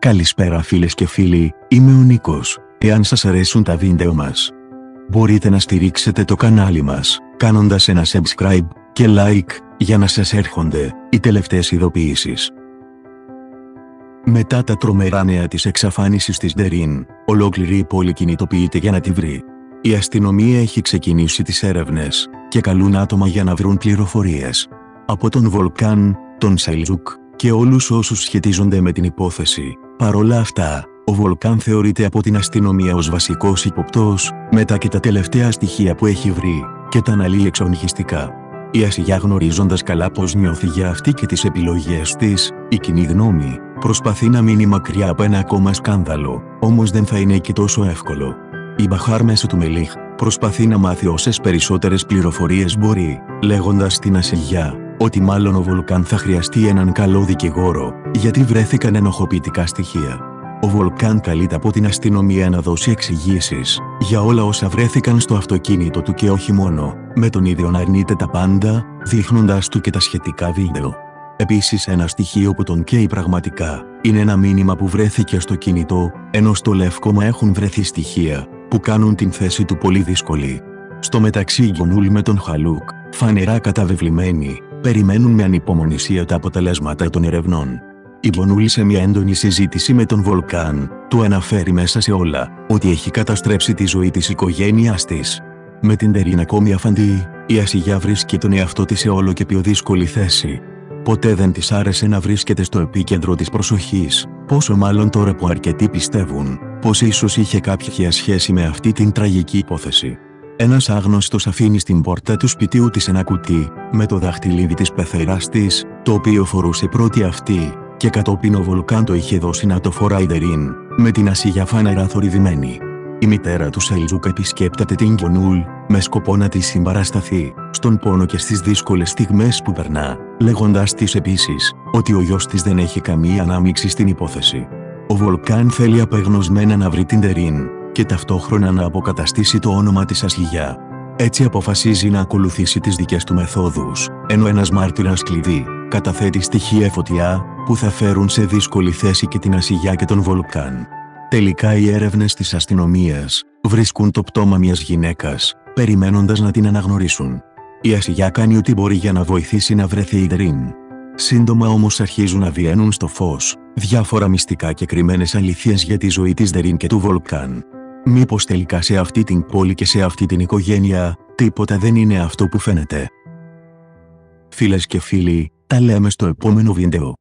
Καλησπέρα φίλες και φίλοι, είμαι ο Νίκος. Εάν σας αρέσουν τα βίντεο μας, μπορείτε να στηρίξετε το κανάλι μας, κάνοντας ένα subscribe και like, για να σας έρχονται οι τελευταίες ειδοποιήσεις. Μετά τα τρομερά νέα της εξαφάνισης της Ντερίν, ολόκληρη η πόλη κινητοποιείται για να τη βρει. Η αστυνομία έχει ξεκινήσει τις έρευνες και καλούν άτομα για να βρουν πληροφορίες. Από τον Βολκάν, τον Σελζούκ και όλους όσους σχετίζονται με την υπόθεση. Παρόλα αυτά, ο Βολκάν θεωρείται από την αστυνομία ως βασικός ύποπτος, μετά και τα τελευταία στοιχεία που έχει βρει, και τα αναλύει εξονυχιστικά. Η Ασιγιά γνωρίζοντας καλά πώς νιώθει για αυτή και τις επιλογές της, η κοινή γνώμη, προσπαθεί να μείνει μακριά από ένα ακόμα σκάνδαλο, όμως δεν θα είναι και τόσο εύκολο. Η Μπαχάρ μέσω του Μελίχ προσπαθεί να μάθει όσες περισσότερες πληροφορίες μπορεί, λέγοντας στην Ασιγιά ότι μάλλον ο Βολκάν θα χρειαστεί έναν καλό δικηγόρο, γιατί βρέθηκαν ενοχοποιητικά στοιχεία. Ο Βολκάν καλείται από την αστυνομία να δώσει εξηγήσεις για όλα όσα βρέθηκαν στο αυτοκίνητο του και όχι μόνο, με τον ίδιο να αρνείται τα πάντα, δείχνοντα του και τα σχετικά βίντεο. Επίσης, ένα στοιχείο που τον καίει πραγματικά είναι ένα μήνυμα που βρέθηκε στο κινητό, ενώ στο λευκόμα έχουν βρεθεί στοιχεία που κάνουν την θέση του πολύ δύσκολη. Στο μεταξύ, Γιονούλ με τον Χαλούκ, φανερά καταβεβλημένοι, περιμένουν με ανυπομονησία τα αποτελέσματα των ερευνών. Η Μπονούλη σε μια έντονη συζήτηση με τον Βολκάν, του αναφέρει μέσα σε όλα, ότι έχει καταστρέψει τη ζωή της οικογένειάς της. Με την Τερίνα ακόμη αφαντή, η Ασιγιά βρίσκει τον εαυτό της σε όλο και πιο δύσκολη θέση. Ποτέ δεν της άρεσε να βρίσκεται στο επίκεντρο της προσοχής, πόσο μάλλον τώρα που αρκετοί πιστεύουν, πως ίσως είχε κάποια σχέση με αυτή την τραγική υπόθεση. Ένας άγνωστος αφήνει στην πόρτα του σπιτιού της ένα κουτί, με το δαχτυλίδι της πεθεράς της, το οποίο φορούσε πρώτη αυτή, και κατόπιν ο Βολκάν το είχε δώσει να το φοράει Δερίν, με την Ασιγιά φανερά θορυβημένη. Η μητέρα του Σελζούκ επισκέπτεται την Γκιονούλ, με σκοπό να της συμπαρασταθεί, στον πόνο και στις δύσκολες στιγμές που περνά, λέγοντάς της επίσης, ότι ο γιος της δεν έχει καμία ανάμειξη στην υπόθεση. Ο Βολκάν θέλει απεγνωσμένα να βρει την Ντερίν, και ταυτόχρονα να αποκαταστήσει το όνομα της Ασιγιά. Έτσι αποφασίζει να ακολουθήσει τις δικές του μεθόδους, ενώ ένας μάρτυρας κλειδί, καταθέτει στοιχεία φωτιά, που θα φέρουν σε δύσκολη θέση και την Ασιγιά και τον Βολκάν. Τελικά οι έρευνες της αστυνομίας βρίσκουν το πτώμα μιας γυναίκας, περιμένοντας να την αναγνωρίσουν. Η Ασιγιά κάνει ό,τι μπορεί για να βοηθήσει να βρεθεί η Ντρίν. Σύντομα όμως αρχίζουν να βγαίνουν στο φως, διάφορα μυστικά και κρυμμένες αλήθειες για τη ζωή της Δερίν και του Βολκάν. Μήπως τελικά σε αυτή την πόλη και σε αυτή την οικογένεια, τίποτα δεν είναι αυτό που φαίνεται; Φίλες και φίλοι, τα λέμε στο επόμενο βίντεο.